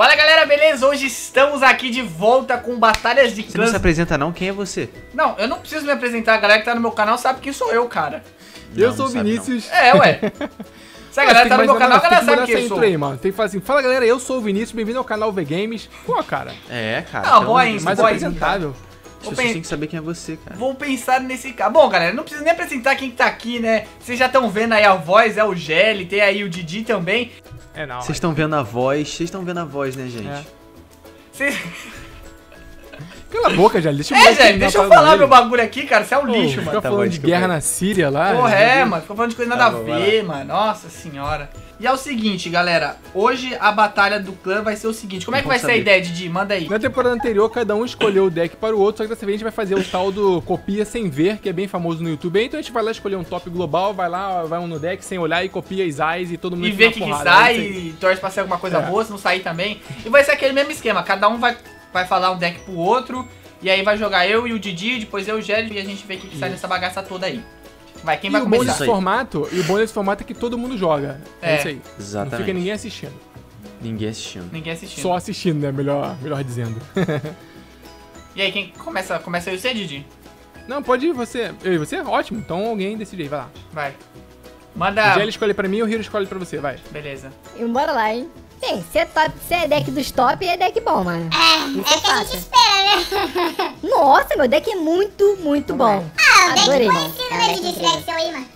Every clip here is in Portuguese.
Fala galera, beleza? Hoje estamos aqui de volta com batalhas de Você não clãs. se apresenta não? Quem é você? Não, eu não preciso me apresentar, a galera que tá no meu canal sabe quem sou eu, cara. Eu Não, sou o não Vinícius. É, ué. Se a galera tá no meu canal, a galera sabe quem eu sou. aí, mano. Tem que falar assim, fala galera, eu sou o Vinícius, bem-vindo ao canal V Games. Pô, cara, É, cara. Não, pelo boa Deus. mais boy, apresentável. As Vou pessoas pen- têm que saber quem é você, cara. Vou pensar nesse cara. Bom, galera, não preciso nem apresentar quem que tá aqui, né? Vocês já estão vendo aí a voz, é o Gelli, tem aí o Didi também. É, não. Vocês estão vendo a voz, vocês estão vendo a voz, né, gente? É. Cala a boca, já. Deixa eu É, Gelli, quem deixa tá eu falar dele. meu bagulho aqui, cara. Você é um Pô, lixo, Fica mano. Tá bom, falando de guerra na Síria lá. Porra, é, mano. Fica falando de coisa Tá nada a bom, vai ver, mano. Nossa senhora. E é o seguinte, galera. Hoje a batalha do clã vai ser o seguinte. Como é que vai Vamos ser a saber. ideia, Didi? Manda aí. Na temporada anterior, cada um escolheu o deck para o outro, só que dessa vez a gente vai fazer o tal do copia sem ver, que é bem famoso no YouTube. Então a gente vai lá escolher um top global, vai lá, vai um no deck sem olhar e copia as eyes e todo mundo E na o que, que sai É e torce pra ser alguma coisa É. boa, se não sair também. E vai ser aquele mesmo esquema. Cada um vai, vai falar um deck pro outro. E aí vai jogar eu e o Didi, depois eu e o Gelli, e a gente vê o que, que sai nessa bagaça toda aí. Vai, quem E vai o bom começar? desse Isso aí. formato, e o bom desse formato é que todo mundo joga. É, É. isso aí. Não Exatamente. fica ninguém assistindo. Ninguém assistindo. Ninguém assistindo. Só assistindo, né? Melhor, melhor dizendo. E aí, quem começa? Começa eu e você, Didi? Não, pode ir você. Eu e você? Ótimo. Então alguém decide aí, vai lá. Vai. O Manda. Jelly escolhe pra mim e o Hiro escolhe pra você, vai. Beleza. E bora lá, hein? Bem, se é, top, se é deck dos top, é deck bom, mano. É, Isso é que a gente fácil. espera, né? Nossa, meu deck é muito, muito bom. Ah, o deck Adorei. conhecido, É um né, deck de incrível. Didi? seu aí, mano.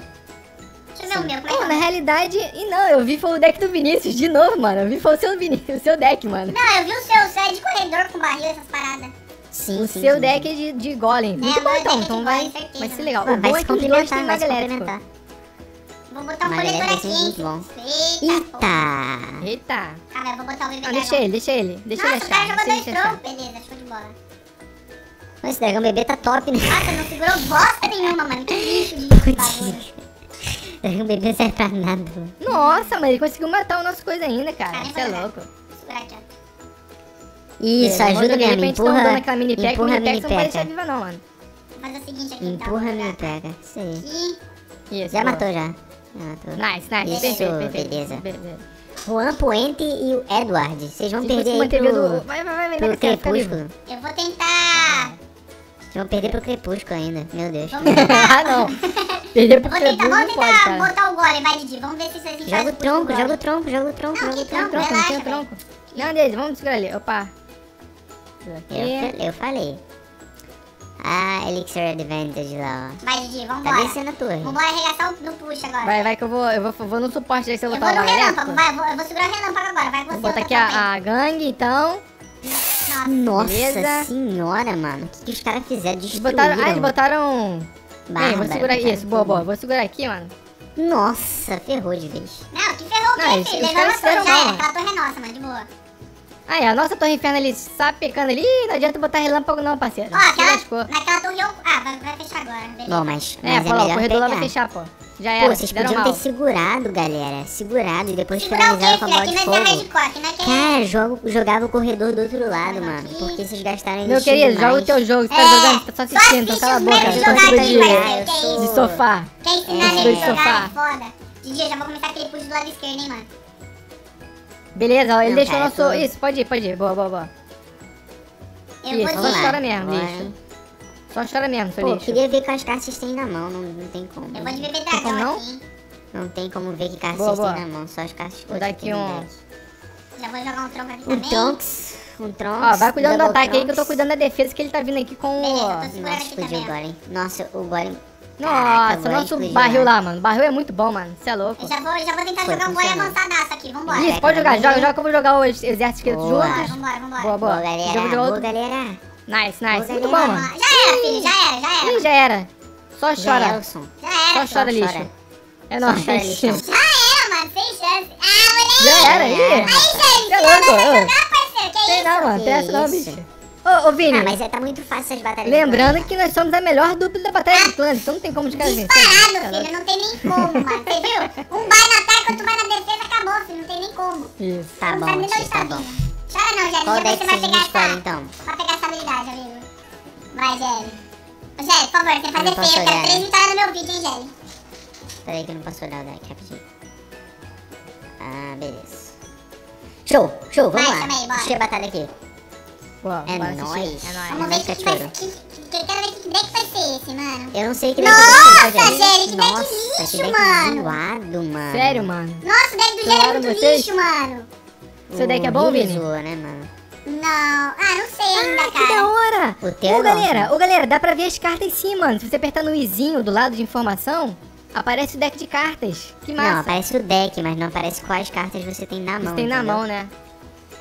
Deixa eu ver o meu, como é que na é? realidade, e não, eu vi foi o deck do Vinícius de novo, mano. Eu vi foi o seu Vinícius, o seu deck, mano. Não, eu vi o seu, o seu é de corredor com barril, essas paradas. Sim, o seu deck é de, de golem. Muito bom então, deck é então de vai, golem, vai ser legal. Ah, o bom vai é se que os dois maga elétrica. complementar. Vou botar um coletor aqui. muito bom. Eita. Eita! Calma, eu vou botar o VV Não, deixa ele, deixa ele. Deixa Nossa, ele o cara achar. jogou dois achar. trocos. Beleza, show de bola. Esse dragão bebê tá top, né? Nossa, não segurou bosta nenhuma, mano. Que lixo de bagulho. Dragão bebê não serve pra nada. Nossa, mas ele conseguiu matar o nosso coisa ainda, cara. Você é louco. Vou segurar aqui, ó. Isso, É, ajuda de mesmo. dando Empurra, aquela mini pack, empurra mini você não deixar peca. viva não, mano. Fazer o seguinte aqui, então. Empurra Vou mini peca. Isso aí. Isso, Já boa. matou, já. Já matou. Nice, nice. Isso, perfeito, perfeito. beleza. Beleza. Juan Puente e o Edward. Vocês vão Se perder aí manter do... pro, Vai, vai, vai, pro vivo. Crepúsculo. Eu vou tentar... Vão perder pro Crepúsculo ainda. Meu Deus. Tentar... ah, não. Perder pro Vou tentar, Crepúsculo vamos não pode, tentar cara. botar o golem, vai, Didi. Vamos ver se vocês Joga o tronco, joga o tronco, joga o tronco, Não, joga o tronco. não tem Relaxa, tronco. Não, deles, vamos segurar ali. Opa. Eu, eu falei. Ah, Elixir Advantage lá, ó. Vai, Didi, Tá vambora. descendo a torre. Vambora arregaçar o- no push agora. Vai, vai que eu vou, eu vou, vou no suporte aí se eu Eu botar vou o no relâmpago, elétrico. vai, eu vou, eu vou segurar o relâmpago agora, vai você. Vou botar eu aqui a, a gangue, então. Nossa, Beleza. senhora, mano. O que, que os caras fizeram? Destruíram. botaram. Ah, eles botaram. Bem, vou Bárbaro, segurar isso. Boa, boa. Vou segurar aqui, mano. Nossa, ferrou de vez. Não, que ferrou o quê, filho? Levamos caras a torre, já era. Aquela torre é nossa, mano, de boa. Aí, a nossa torre inferno ali sapecando ali. Não adianta botar relâmpago, não, parceiro. Ó, aquela, naquela torre eu... Ah, vai, vai fechar agora, beleza. Bom, mas, É, mas é, pô, o melhor corredor lá vai pegar. fechar, pô. Já Pô, era. vocês fizeram podiam mal. ter segurado, galera. Segurado e depois Segurar finalizaram com a bola Aqui de é fogo. hardcore, aqui não é que... Cara, jogo, jogava o corredor do outro lado, Não, mano. aqui. Porque vocês gastaram Meu querido, demais. joga o teu jogo. Você tá É, jogando, tá só assistindo. Então cala a boca. jogar torcida aqui, de, é de isso? sofá. Quer ensinar É, ele a jogar, sofá. é foda. Didi, eu já vou começar aquele push do lado esquerdo, hein, mano. Beleza, ó, ele Não, deixou cara, nosso. eu tô- Isso, pode ir, pode ir. Boa, boa, boa. Eu Isso, vou só de... mesmo, Bora. lixo. Só chora mesmo, seu Pô, lixo. queria ver quais cartas vocês têm na mão. Não, não tem como. Eu vou de bebê dragão não? aqui. Não tem como ver que cartas Boa, têm na mão. Só as cartas que Vou dar vocês aqui um- deck. Já vou jogar um tronco aqui Um também. Trunks. Um Trunks. Ó, vai cuidando do ataque aí que eu tô cuidando da defesa que ele tá vindo aqui com Beleza, o. eu tô segurando Nossa, aqui explodiu o. Golem. Nossa, o Golem... Nossa, Caraca, nosso barril lá, mano. Barril é muito bom, mano. Você é louco. Eu já vou, já vou tentar Foi jogar um golem funcionando. avançadaço aqui, vambora. Isso, pode jogar. Joga, joga que eu vou jogar o exército Boa. Vambora, juntos. vambora, vambora. Boa, Boa, boa. galera. Boa, outro. galera. Nice, nice. Muito bom, mano. Já era, filho, já era, já era. Ih, já era. Só chora. Já era, Só chora, Só lixo. chora. É nóis. Já era, mano, sem chance. Ah, moleque. Já era, ih. Aí, gente, Você é louco, vai jogar, parceiro, que Tem isso? não, mano. Tem essa não, bicho. Ô, ô, Vini. Ah, mas é, tá muito fácil essas batalhas. Lembrando que nós somos a melhor dupla da Batalha do Clã, então não tem como os caras vencerem. Disparado, filho, não tem nem como, mano. Você viu? Um vai no ataque, outro vai na defesa, acabou, filho. Não tem nem como. Isso. Tá Não bom, de tio, tá tá bom. vindo. Chora não, Já deck você vai pegar essa... então? Vai pegar. Vai, Gelli. Ô, Gelli, por favor, você faz defesa. Eu quero olhar, três vitórias no meu vídeo, hein, Gelli. Peraí que eu não posso olhar o deck rapidinho. Ah, beleza. Show, show, vamos Vai, lá. aí, bora. Deixa a batalha aqui. Pô, É nóis. É nóis. Vamos Vai ver que, que vai que, que, que, Quero ver que deck vai ser esse, mano. Eu não sei que Nossa, deck que Jerry, que deck Nossa, lixo, que deck mano. zoado, mano. Sério, mano? Nossa, o deck do Jerry é muito vocês? lixo, mano. Seu deck é bom, Vini? Zoou, né, mano? Não. Ah, não sei ainda, Ah, que da cara. hora! O teu é Ô, galera, ô, galera, dá pra ver as cartas sim, mano. Se você apertar no izinho do lado de informação, aparece o deck de cartas. Que Não, massa. aparece o deck, mas não aparece quais cartas você tem na mão. Você tem na entendeu? mão, né?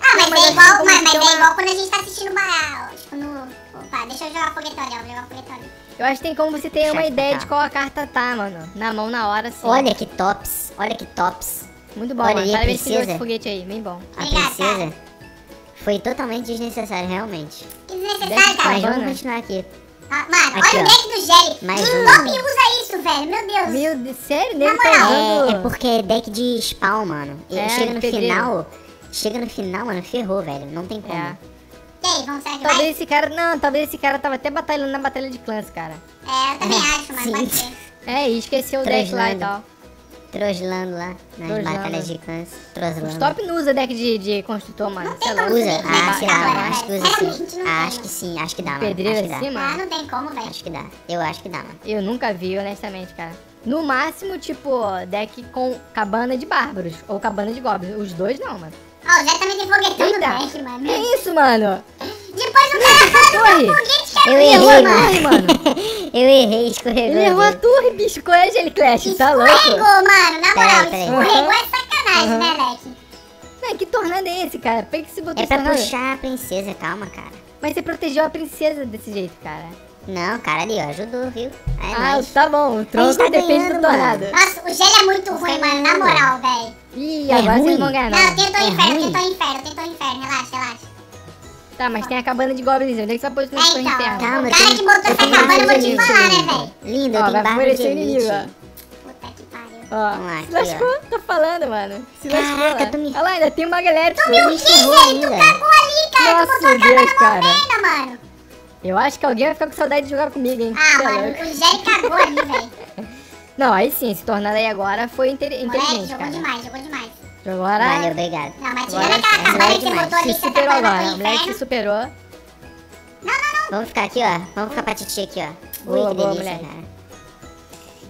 Ah, mas, Não, mas é igual, mas, mas é uma- igual quando a gente tá assistindo ba... Tipo, no... Opa, deixa eu jogar o foguetão ali, ó. Vou jogar o foguetão ali. Eu acho que tem como você ter uma Chefe, ideia de qual a carta tá, mano. Na mão, na hora, sim. Olha que tops, olha que tops. Muito bom, olha mano. Parabéns que esse foguete aí, bem bom. A princesa foi totalmente desnecessário, realmente. Que desnecessário, cara. Mas vamos continuar aqui. Ah, Mano, Aqui, olha o ó. deck do Jerry. Mais o um. Top usa isso, velho. Meu Deus. Meu Deus, sério? Nego tá moral. É, é porque é deck de spawn, mano. E É, chega no pedreiro. final. Chega no final, mano, ferrou, velho. Não tem como. É. E aí, vamos será que vai? Talvez esse cara... Não, talvez esse cara tava até batalhando na batalha de clãs, cara. É, eu também acho, mano. Pode ser. É, e esqueceu o deck lá e tal. Troslando lá nas Troslando. batalhas de clãs. Os Troslando. top não usa deck de, de construtor, mano. É tem como louco. Usa? Ah, sei lá, sim. mano. Acho que usa sim. Ah, acho que sim, acho que dá, mano. Pedreiro Acho que dá. assim, Ah, mano? não tem como, velho. Acho que dá. Eu acho que dá, mano. Eu nunca vi, honestamente, cara. No máximo, tipo, deck com cabana de bárbaros ou cabana de goblins. Os dois não, mano. Ó, o Zé também tem foguetão no deck, mano. Que isso, mano? Torre! Eu é Errou errei, mano. mano. Eu errei, escorregou. Ele errou a torre, bicho. Qual é, Jelly Clash? Tá louco? Escorregou, mano. Na moral, escorregou é sacanagem, né, Leque? Que tornado é esse, cara? Por que você botou É pra tornado? puxar a princesa, calma, cara. Mas você protegeu a princesa desse jeito, cara. Não, cara ali, ó, ajudou, viu? É ah, nóis. tá bom. O tronco tá depende ganhando, do tornado. Nossa, o gelo é muito ruim, mano. Na moral, velho. Ih, É agora ruim? vocês vão ganhar, Não, não. tentou É inferno, ruim? tentou inferno, tentou inferno. Relaxa, relaxa. Tá, mas tem a cabana de goblins. Onde é que você vai pôr no então. inferno? Calma, O cara tem- que botou eu essa tenho cabana, eu vou te falar, né, velho? Lindo, Ó, vai barba de favorecer o elite. inimigo, ó. Puta que pariu. Ó, lá, se aqui, lascou, tô falando, mano. Se lascou. Caraca, lá. tu me- Olha lá, ainda tem uma galera. Tu me ferrou ainda. Cagou ali, cara. Nossa, tu botou a Deus, cabana cara. na merda, mano. Eu acho que alguém vai ficar com saudade de jogar comigo, hein? Ah, Cê é mano, o Jerry cagou ali, velho. Não, aí sim, esse tornado aí agora foi inte- Moleque, inteligente, jogou cara. demais, jogou demais. Jogou agora. Valeu, obrigado. Não, mas Agora tirando aquela sim, cabana que você botou ali, Se você superou tá agora. falando O moleque se superou. Vamos ficar aqui, ó. Vamos ficar pra titi aqui, ó. Ui, Boa, que boa, delícia, moleque. cara.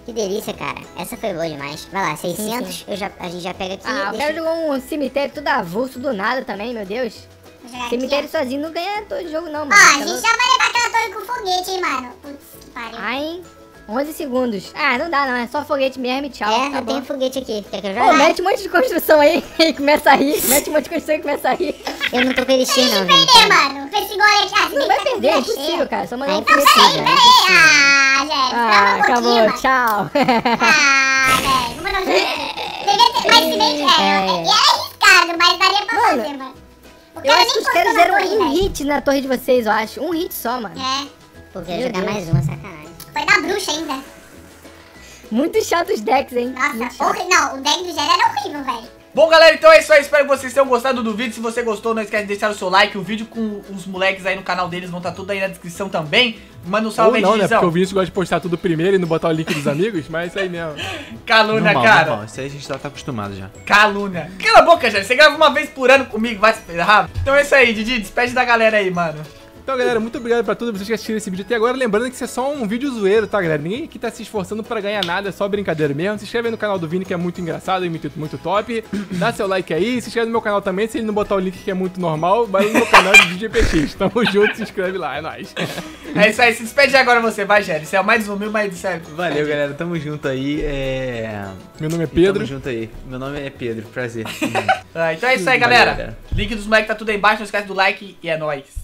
Que delícia, cara. Essa foi boa demais. Vai lá, 600, Eu já, a gente já pega aqui. Ah, o deixa- cara jogou um cemitério todo avulso do nada também, meu Deus. Jogar aqui, Cemitério ó. sozinho não ganha todo jogo, não, mano. Ó, a Tá gente já vai levar aquela torre com foguete, hein, mano. 11 segundos. Ah, não dá não, é só foguete mesmo e tchau. É, tá eu bom. tenho foguete aqui. Quer que eu Pô, jogue? mete um monte de construção aí e começa a rir. Mete um monte de construção e começa a rir. Eu não tô com elixir, não, Perder, Vini. mano. Esse gole aqui. Ah, Não tem vai que perder, é impossível, cara. Só mandar um É foguete. impossível, é impossível. Ah, gente, Ah, um acabou, mano. tchau. Ah, velho. Vamos não Devia ter mais se bem que é. É. E é arriscado, mas daria pra Mano, fazer, mano. O Eu cara acho que os caras deram um hit na torre de vocês, eu acho. Um hit só, mano. É. Porque ia jogar mais uma, sacanagem. Foi da bruxa ainda. Muito chato os decks, hein? Nossa, horri- não, o deck do Gera era horrível, velho. Bom, galera, então é isso aí. Espero que vocês tenham gostado do vídeo. Se você gostou, não esquece de deixar o seu like. O vídeo com os moleques aí no canal deles vão estar tudo aí na descrição também. Manda um Ou salve aí, não, né? Gizão. Porque o Vinícius gosta de postar tudo primeiro e não botar o link dos amigos, mas isso aí mesmo. Calúnia, normal, cara. normal. Isso aí a gente já tá acostumado já. Calúnia. Cala a boca, gente. Você grava uma vez por ano comigo, vai se ferrar. Então é isso aí, Didi. Despede da galera aí, mano. Então, galera, muito obrigado pra todos vocês que assistiram esse vídeo até agora. Lembrando que isso é só um vídeo zoeiro, tá, galera? Ninguém aqui tá se esforçando pra ganhar nada, é só brincadeira mesmo. Se inscreve aí no canal do Vini, que é muito engraçado e muito, muito top. Dá seu like aí. Se inscreve no meu canal também. Se ele não botar o link que é muito normal, vai no meu canal de DJPX. Tamo junto, se inscreve lá, é nóis. É isso aí. Se despede agora você, vai, Gério. Você é o mais humilde, mas sério. Valeu, galera. Tamo junto aí. É. Meu nome é E Pedro. Tamo junto aí. Meu nome é Pedro. Prazer. Ah, então é isso aí, galera. Link dos moleques tá tudo aí embaixo. Não esquece do like e é nóis.